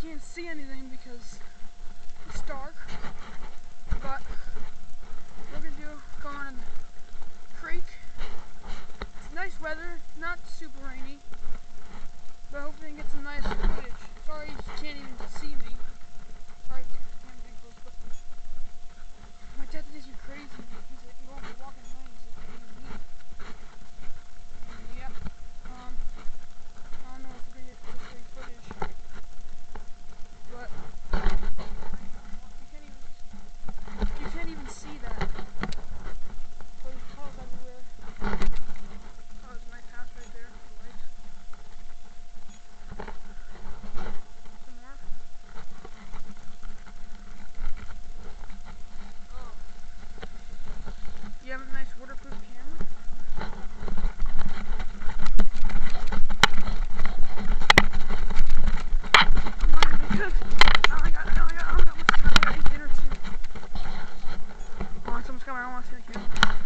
can't see anything because it's dark. But we're gonna do going on the creek. It's nice weather, not super rainy. But hopefully we can get some nice footage. Sorry you can't even see me. Sorry the camera's getting close, but my dad thinks you're crazy. He's like, you won't be walking at night. He's like, what do you mean? And yep. Um, I don't know if we're gonna get this great footage. But you can't even you can't even see that. There's cars everywhere. Oh, there's a nice house right there. The lights. Some more. Oh. You have a nice waterproof camera? Come on, make good. Oh my god, oh my god, oh my god, what's this? I gotta eat dinner soon. Oh, someone's coming, I don't wanna see the camera.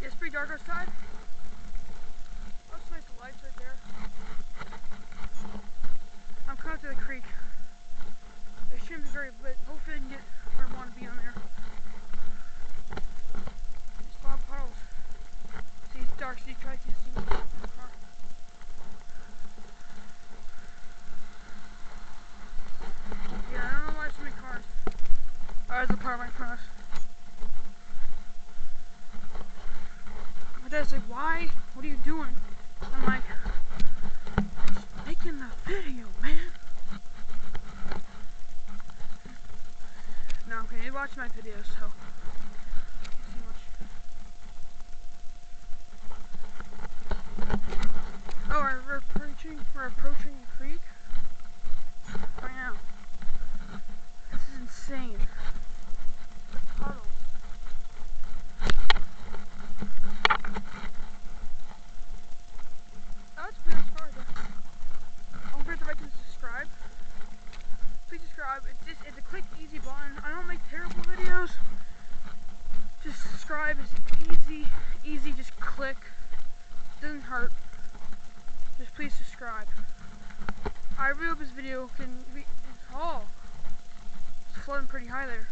It's pretty dark outside. It's nice lights right there. I'm coming to the creek. It shouldn't be very lit. Hopefully I can get where I want to be on there. A puddles. See, it's dark, so you probably can't see in the car. Yeah, I don't know why there's so many cars. There's a part right in front of us. Dad's like, why? What are you doing? I'm like, just making the video, man. No, okay, you watch my videos, so. Oh, we're approaching, we're approaching the creek right now. This is insane. The puddles. Oh, it's pretty much far there. Don't forget to like and subscribe. Please subscribe. It's just it's a quick, easy button. I don't make terrible videos. Just subscribe. It's easy, easy. Just click. Doesn't. Just please subscribe. I really hope this video can be. Oh, it's flooding pretty high there.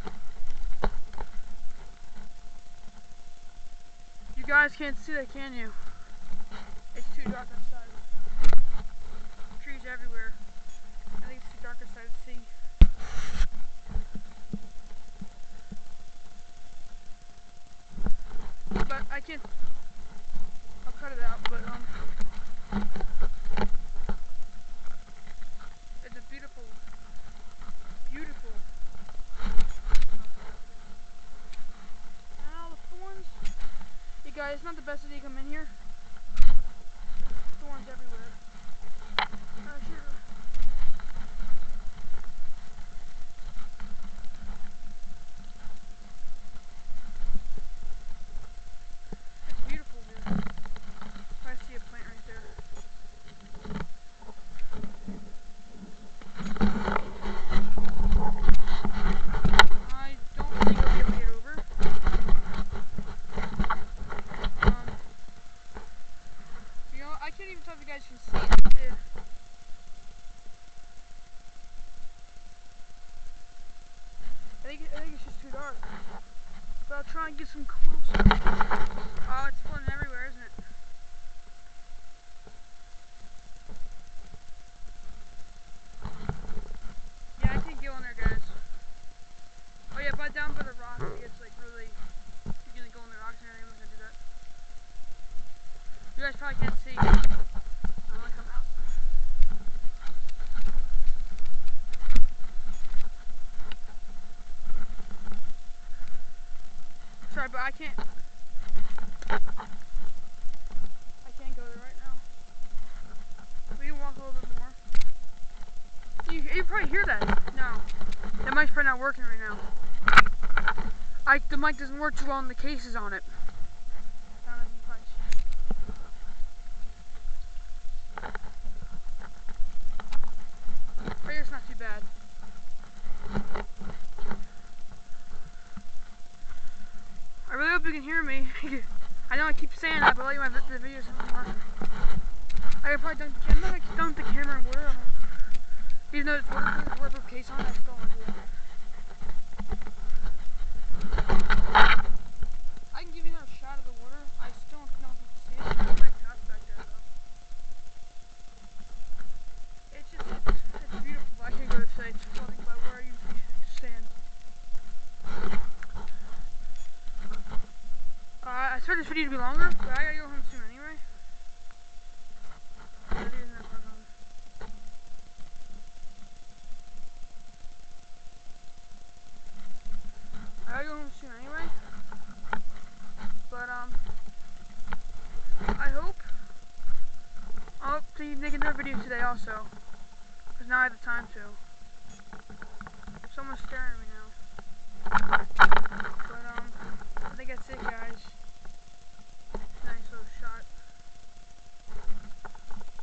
You guys can't see that, can you? It's too dark outside. Trees everywhere. I think it's too dark outside to see. But I can. Cut it out. But um, it's a beautiful, beautiful. Now the thorns. You guys, it's not the best idea to come in here. Thorns everywhere. Uh, here. It's beautiful, dude. I see a plant right there. I don't think I'll be able to get over. Um, you know, I can't even tell if you guys can see it. Yeah. I think, I think it's just too dark. But I'll try and get some closer. Oh, it's flooding everywhere, isn't it? Yeah, I can't get on there, guys. Oh yeah, but down by the rocks, it gets like really. You're go in the rocks and everything. I'm gonna do that. You guys probably can't see. I'm gonna come out. Sorry, but I can't. I can't go there right now. We can walk a little bit more. You, you probably hear that. No. That mic's probably not working right now. I, the mic doesn't work too well in the case is on it. Here's not too bad. You can hear me. I know I keep saying that, but let you the, videos more. I could probably dunk the camera. I could dunk the camera in water. Even though it's waterproof, waterproof case on, I still want to do that. I can give you another shot of the water. I still don't know if you can see it. There's my house back there, though. It's just, it's, it's beautiful. I can't go to say it's flooding by where I usually stand. Uh, I expect this video to be longer, but I gotta go home soon anyway. I gotta go home soon anyway. But, um, I hope I'll be making another video today also. Because now I have the time to. Someone's staring at me now. But, um, I think that's it, guys. Nice little shot.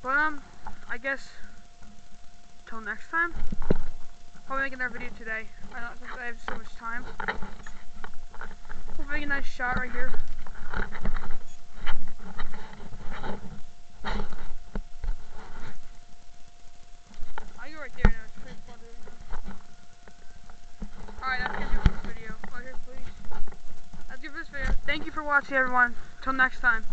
But, um, I guess, till next time. Probably make another video today. I don't think I have so much time. We'll make a nice shot right here. I go right there now. It's pretty fun. Alright, that's gonna do for this video. Oh, here, please. That's it for this video. Thank you for watching, everyone. Till next time.